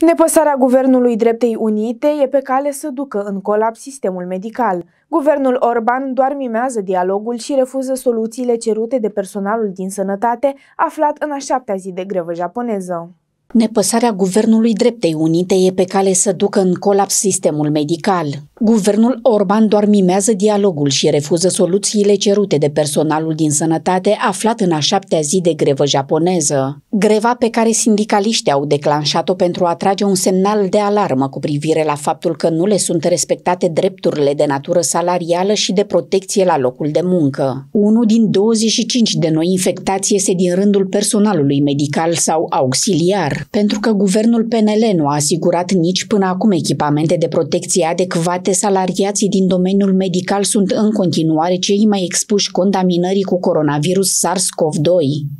Nepăsarea Guvernului Dreptei Unite e pe cale să ducă în colaps sistemul medical. Guvernul Orban doar mimează dialogul și refuză soluțiile cerute de personalul din sănătate aflat în a șaptea zi de grevă japoneză. Nepăsarea Guvernului Dreptei Unite e pe cale să ducă în colaps sistemul medical. Guvernul Orban doar mimează dialogul și refuză soluțiile cerute de personalul din sănătate aflat în a șaptea zi de grevă japoneză. Greva pe care sindicaliștii au declanșat-o pentru a trage un semnal de alarmă cu privire la faptul că nu le sunt respectate drepturile de natură salarială și de protecție la locul de muncă. Unul din 25 de noi infectați este din rândul personalului medical sau auxiliar, pentru că guvernul PNL nu a asigurat nici până acum echipamente de protecție adecvate toate salariații din domeniul medical sunt în continuare cei mai expuși contaminării cu coronavirus SARS-CoV-2.